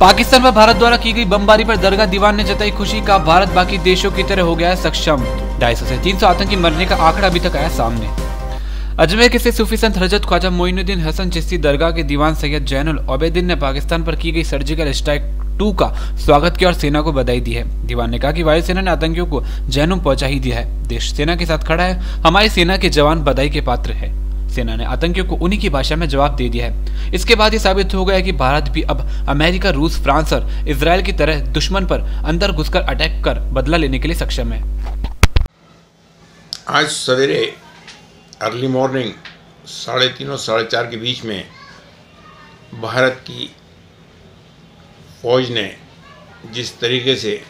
पाकिस्तान पर भारत द्वारा की गई बमबारी पर दरगाह दीवान ने जताई खुशी का भारत बाकी देशों की तरह हो गया है सक्षम। ढाई सौ से तीन सौ आतंकी मरने का आंकड़ा अभी तक आया सामने। अजमेर के से सूफी संत हज़रत ख्वाजा मोइनुद्दीन हसन चिश्ती दरगाह के दीवान सैयद जैनुल ओबेदीन ने पाकिस्तान पर की गई सर्जिकल स्ट्राइक टू का स्वागत किया और सेना को बधाई दी है। दीवान ने कहा कि वायुसेना ने आतंकियों को जैनुम पहुँचा ही दिया है। देश सेना के साथ खड़ा है। हमारी सेना के जवान बधाई के पात्र है। सेना ने आतंकियों को उन्हीं की भाषा में जवाब दे दिया है। इसके बाद ये साबित हो गया कि भारत भी अब अमेरिका, रूस, फ्रांस और इसराइल की तरह दुश्मन पर अंदर घुसकर अटैक कर बदला लेने के लिए सक्षम है। आज सवेरे अर्ली मॉर्निंग साढ़े तीन और साढ़े चार के बीच में भारत की फौज ने जिस तरीके से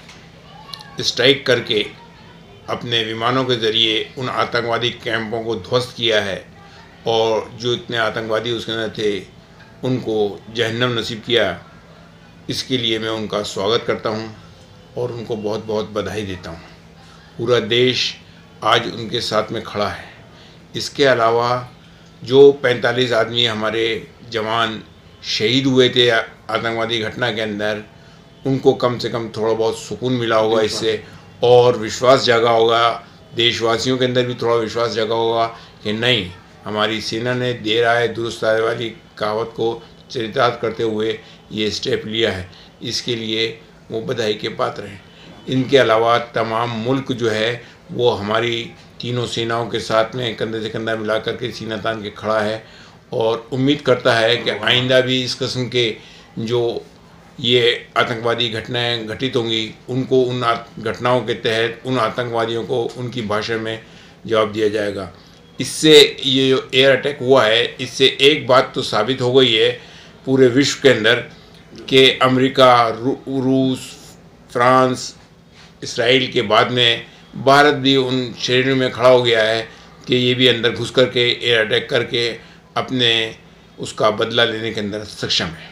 स्ट्राइक करके अपने विमानों के ज़रिए उन आतंकवादी कैंपों को ध्वस्त किया है और जो इतने आतंकवादी उसके अंदर थे उनको जहन्नम नसीब किया। इसके लिए मैं उनका स्वागत करता हूँ और उनको बहुत बहुत बधाई देता हूँ। पूरा देश आज उनके साथ में खड़ा है। इसके अलावा जो 45 आदमी हमारे जवान शहीद हुए थे आतंकवादी घटना के अंदर उनको कम से कम थोड़ा बहुत सुकून मिला होगा इससे और विश्वास जगा होगा। देशवासियों के अंदर भी थोड़ा विश्वास जगा होगा कि नहीं हमारी सेना ने देर आए दुरुस्त आए वाली कहावत को चरितार्थ करते हुए ये स्टेप लिया है। इसके लिए वो बधाई के पात्र हैं। इनके अलावा तमाम मुल्क जो है, वो हमारी तीनों सेनाओं के साथ में कंधे से कंधा मिला करके सीना तान के खड़ा है और उम्मीद करता है कि आइंदा भी इस कस्म के जो ये आतंकवादी घटनाएँ घटित होंगी, उनको उन घटनाओं के तहत उन आतंकवादियों को उनकी भाषा में जवाब दिया जाएगा। इससे ये जो एयर अटैक हुआ है इससे एक बात तो साबित हो गई है पूरे विश्व के अंदर कि अमेरिका रू, रूस फ्रांस इसराइल के बाद में भारत भी उन श्रेणियों में खड़ा हो गया है कि ये भी अंदर घुस करके एयर अटैक करके अपने उसका बदला लेने के अंदर सक्षम है।